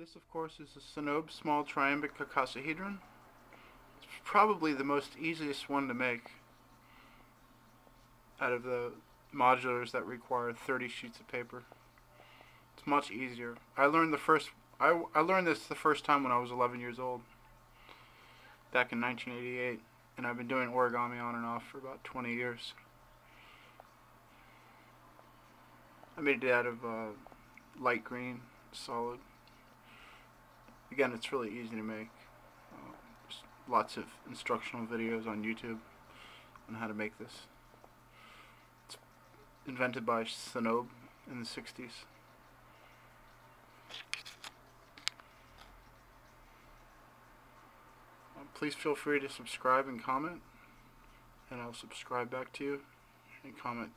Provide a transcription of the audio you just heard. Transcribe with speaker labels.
Speaker 1: This, of course, is a Sonobe small triambic icosahedron. It's probably the most easiest one to make out of the modulars that require 30 sheets of paper. It's much easier. I learned the first I, I learned this the first time when I was 11 years old, back in 1988, and I've been doing origami on and off for about 20 years. I made it out of uh, light green, solid. Again, it's really easy to make. Uh, lots of instructional videos on YouTube on how to make this. It's invented by Sonobe in the 60s. Uh, please feel free to subscribe and comment, and I'll subscribe back to you and comment.